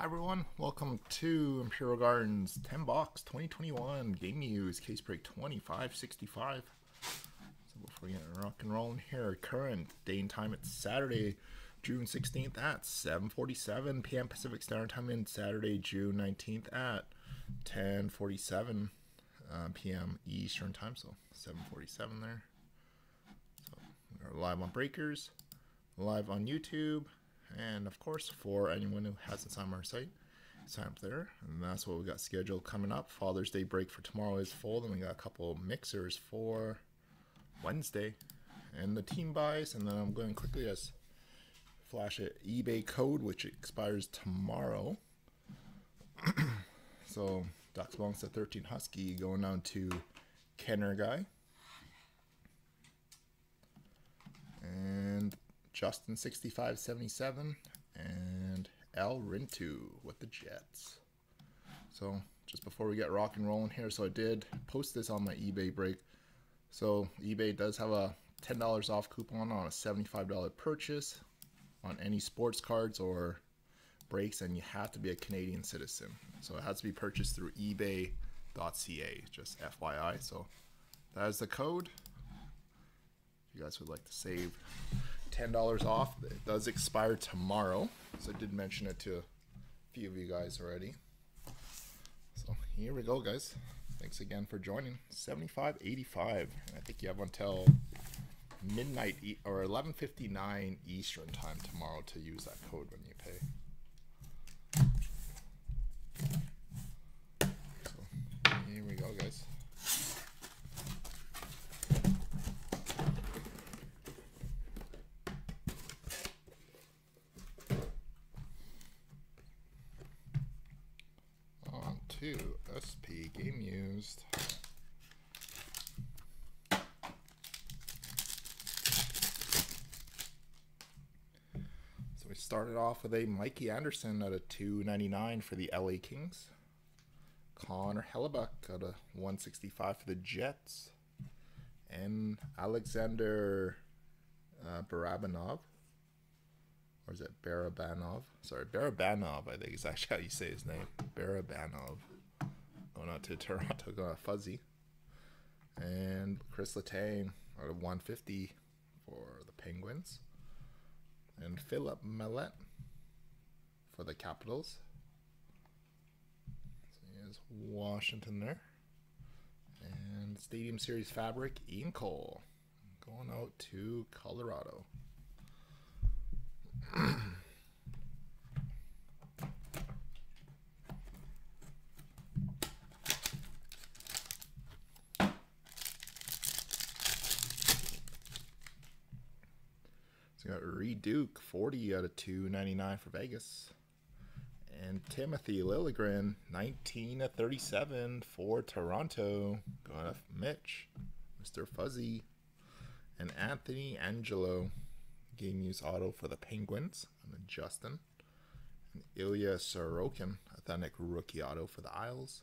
Hi everyone, welcome to Imperial Gardens 10 box 2021 game news case break 2565. So before we get rock and rolling here, current day and time it's Saturday, June 16th at 7:47 p.m. Pacific Standard Time and Saturday, June 19th at 10:47 uh, p.m. Eastern Time. So 7:47 there. So we're live on Breakers, live on YouTube and of course, for anyone who hasn't signed our site, sign up there. And that's what we got scheduled coming up. Father's Day break for tomorrow is full. Then we got a couple mixers for Wednesday and the team buys. And then I'm going to quickly as flash it eBay code, which expires tomorrow. so Ducks belongs to 13 Husky going down to Kenner guy. And Justin 6577 and Al Rintu with the Jets. So just before we get rock and rolling here, so I did post this on my eBay break. So eBay does have a $10 off coupon on a $75 purchase on any sports cards or breaks and you have to be a Canadian citizen. So it has to be purchased through ebay.ca, just FYI. So that is the code. If you guys would like to save $10 off. It does expire tomorrow. So I did mention it to a few of you guys already. So here we go, guys. Thanks again for joining. 75.85. I think you have until midnight or 11:59 Eastern time tomorrow to use that code when you pay. So here we go, guys. To SP Game Used. So we started off with a Mikey Anderson at a 299 for the LA Kings. Connor Hellebuyck at a 165 for the Jets. And Alexander uh, Barabanov or is it Barabanov? Sorry, Barabanov, I think is actually how you say his name. Barabanov. Going out to Toronto, going fuzzy. And Chris Letang out of 150 for the Penguins. And Philip Millet for the Capitals. So he has Washington there. And Stadium Series Fabric, Ian Cole. Going out to Colorado. Uh, got Reid Duke, 40 out of 299 for Vegas. And Timothy Liljegren, 19 of 37 for Toronto. Off Mitch, Mr. Fuzzy, and Anthony Angello game use auto for the Penguins. And then Justin. And Ilya Sorokin, authentic rookie auto for the Isles.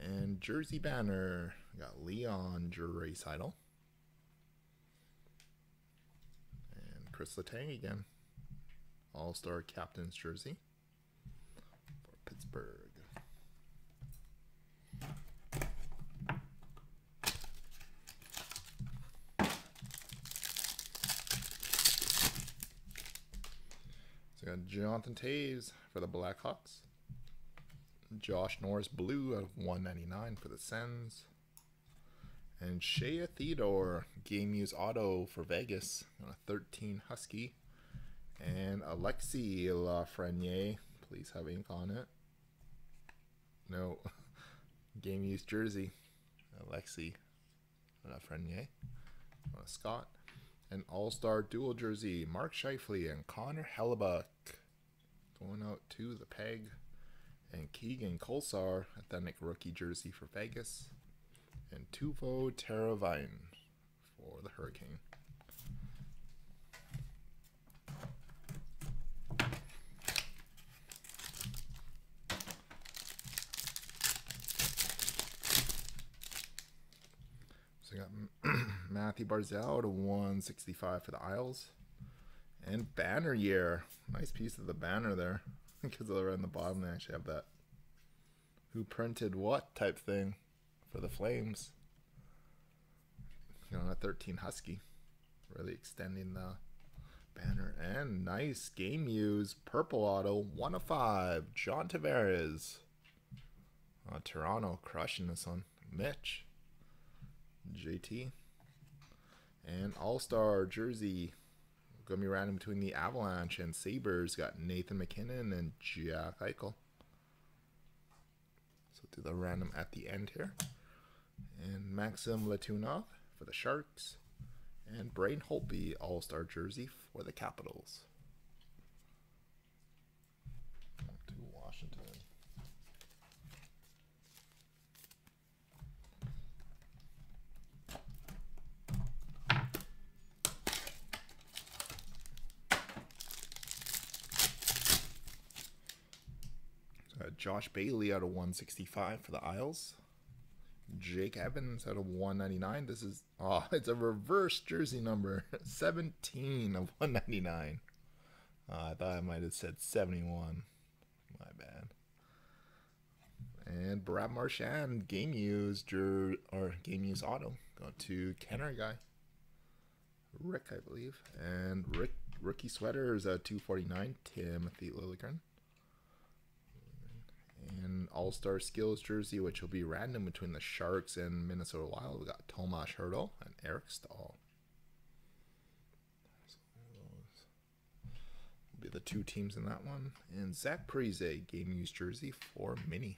And Jersey Banner, got Leon Draisaitl. And Chris Letang again. All-Star Captain's Jersey for Pittsburgh. So we got Jonathan Toews for the Blackhawks. Josh Norris Blue of 199 for the Sens. And Shea Theodore Game Use Auto for Vegas on a 13 Husky. And Alexi Lafreniere, please have ink on it. No, Game Use Jersey. Alexi Lafreniere on a Scott an all-star dual jersey, Mark Scheifele and Connor Hellebuyck. Going out to the peg. And Keegan Kolesar, authentic rookie jersey for Vegas. And Teuvo Teravainen for the Hurricane. So we got Matthew Barzal to 165 for the Isles. And banner year. Nice piece of the banner there. because they're the bottom. They actually have that who printed what type thing for the Flames. You know, a 13 Husky, really extending the banner. And nice game use, purple auto, one of five, John Tavares. Uh, Toronto crushing this one. Mitch, JT, and All Star jersey. Gonna be random between the Avalanche and Sabres. Got Nathan MacKinnon and Jack Eichel. So do the random at the end here. And Maxim Letunov for the Sharks. And Braden Holtby All Star jersey for the Capitals. To Washington. Uh, Josh Bailey out of 165 for the Isles. Jake Evans out of 199. This is oh, it's a reverse jersey number. 17 of 199. Uh, I thought I might have said 71. My bad. And Brad Marchand game used jer- or game use auto. Go to Kenner guy. Rick, I believe. And Rick rookie sweaters at 249. Timothy Liljegren and All Star Skills jersey, which will be random between the Sharks and Minnesota Wild. We got Tomas Hertl and Eric Staal. So will be the two teams in that one. And Zach Parise, game use jersey for Mini.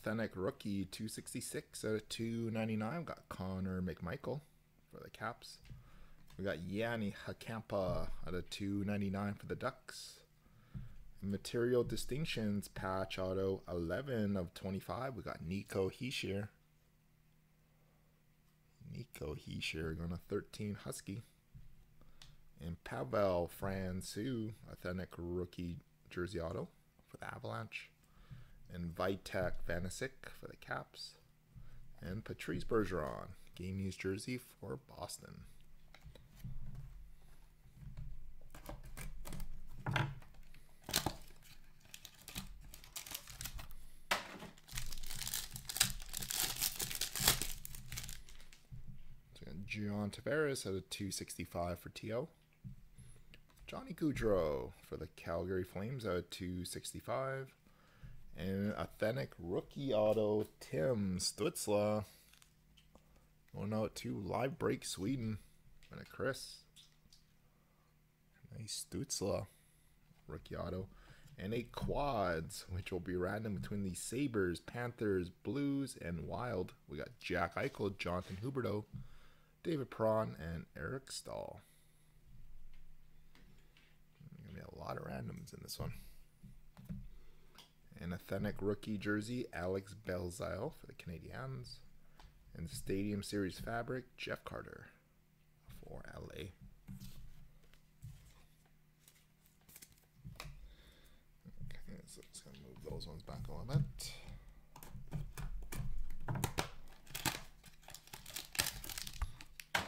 Got a authentic rookie 266 out of 299. Got Connor McMichael for the Caps. We got Jani Hakanpää out of 299 for the Ducks. Material distinctions patch auto 11 of 25. We got Nico Hischier. Nico Hischier going to 13 Husky. And Pavel Francouz authentic rookie jersey auto for the Avalanche and Vitek Vanecek for the Caps, and Patrice Bergeron, game used jersey for Boston. John Tavares at a 265 for TO. Johnny Gaudreau for the Calgary Flames at 265. And authentic rookie auto, Tim Stützle. Going out to Live Break Sweden. And a Chris. Nice Stützle. Rookie auto. And a quads, which will be random between the Sabres, Panthers, Blues, and Wild. We got Jack Eichel, Jonathan Huberdeau, David Perron, and Eric Staal. Gonna be a lot of randoms in this one an authentic rookie jersey, Alex Belzile for the Canadiens. And Stadium Series fabric, Jeff Carter for LA. Okay, so just gonna move those ones back a little bit.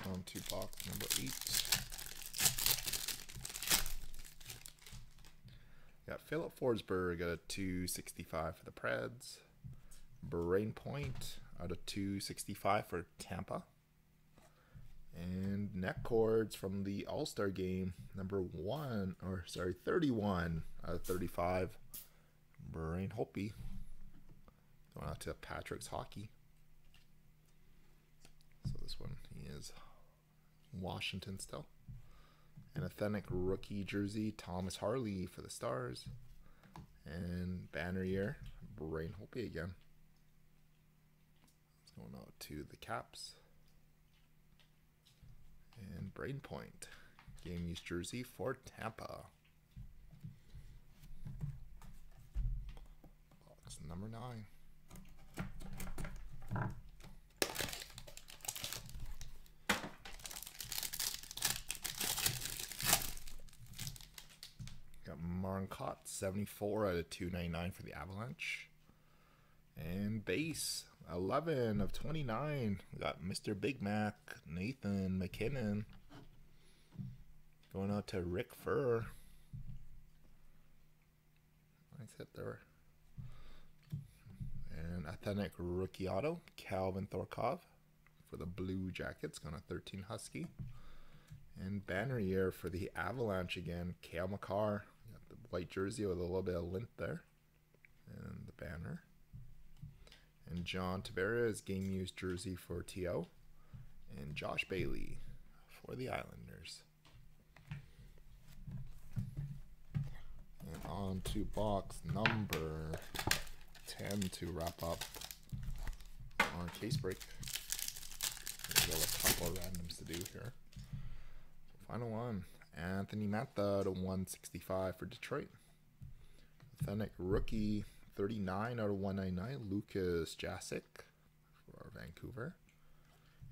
On to box number eight. Got Filip Forsberg at a 265 for the Preds. Brayden Point out of 265 for Tampa. And neck cords from the All Star game, number one, or sorry, 31 out of 35. Braden Holtby. Going out to Patrick's Hockey. So this one, he is Washington still. An authentic rookie jersey, Thomas Harley for the Stars. And banner year, Braden Holtby again. It's going out to the Caps. And Brayden Point, game use jersey for Tampa. Box number nine. Turcotte, 74 out of 299 for the Avalanche. And base, 11 of 29. We got Mr. Big Mac, Nathan MacKinnon. Going out to Rick Fur. Nice hit there. And authentic rookie auto, Calvin Thürkauf for the Blue Jackets, going to 13 Husky. And banner year for the Avalanche again, Cale Makar. White jersey with a little bit of lint there. And the banner. And John Tavares, game used jersey for TO. And Josh Bailey for the Islanders. And on to box number 10 to wrap up our case break. We got a couple of randoms to do here. Final one. Anthony Mantha to 165 for Detroit. Authentic rookie 39 out of 199. Lucas Jasek for Vancouver.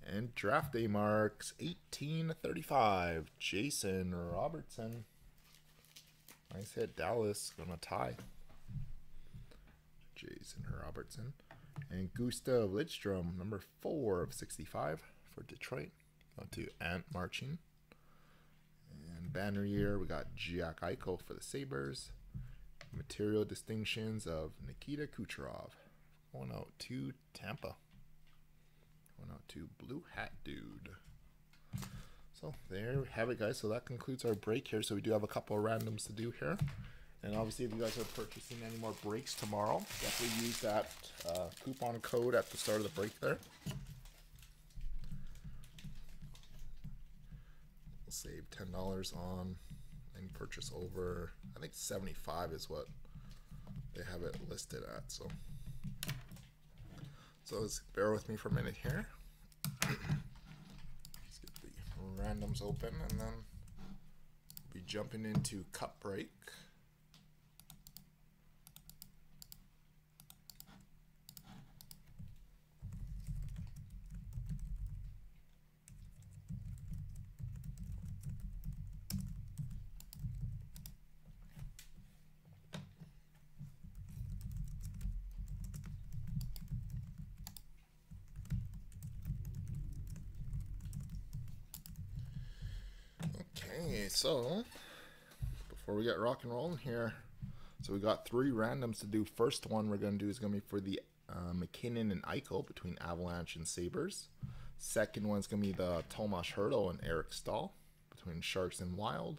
And draft day marks 1835. Jason Robertson. Nice hit. Dallas gonna tie. Jason Robertson. And Gustav Lidstrom, number four of 65 for Detroit. Go to Ant Marching. Banner year, we got Jack Eichel for the Sabres. Material distinctions of Nikita Kucherov. Going out to Tampa. Going out to Blue Hat Dude. So there we have it, guys. So that concludes our break here. So we do have a couple of randoms to do here. And obviously, if you guys are purchasing any more breaks tomorrow, definitely use that uh, coupon code at the start of the break there. Save $10 on and purchase over, I think 75 is what they have it listed at. So, so let's bear with me for a minute here. let's get the randoms open and then be jumping into cup break. Okay, so before we get rock and rolling here, so we got three randoms to do. First one we're gonna do is gonna be for the uh, MacKinnon and Eichel between Avalanche and Sabres. Second one's gonna be the Tomas Hertl and Eric Staal between Sharks and Wild.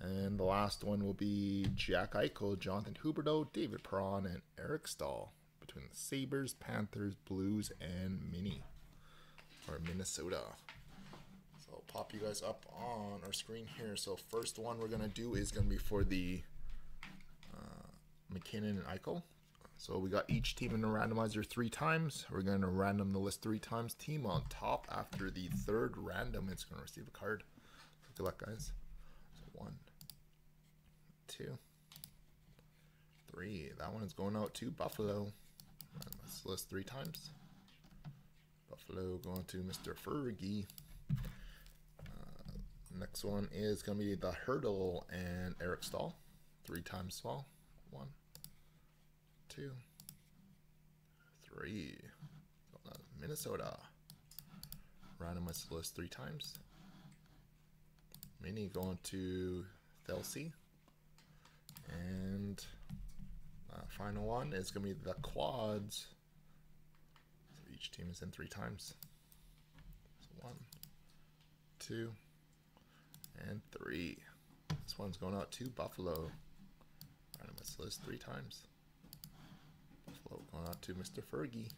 And the last one will be Jack Eichel, Jonathan Huberdeau, David Perron, and Eric Staal between the Sabres, Panthers, Blues, and Mini or Minnesota. So I'll pop you guys up on our screen here. So first one we're gonna do is gonna be for the uh, MacKinnon and Eichel. So we got each team in the randomizer three times. We're gonna random the list three times. Team on top after the third random it's gonna receive a card. Good luck, guys. So one, two, three. That one is going out to Buffalo. Let's list three times. Buffalo going to Mr. Fergie. Next one is going to be the Hertl and Eric Staal. Three times Staal. One, two, three. Minnesota. Randomized list three times. Mini going to Thelsey. And uh, final one is going to be the quads. So each team is in three times. So one, two, and three. This one's going out to Buffalo. Randomized list three times. Buffalo going out to Mr. Fergie.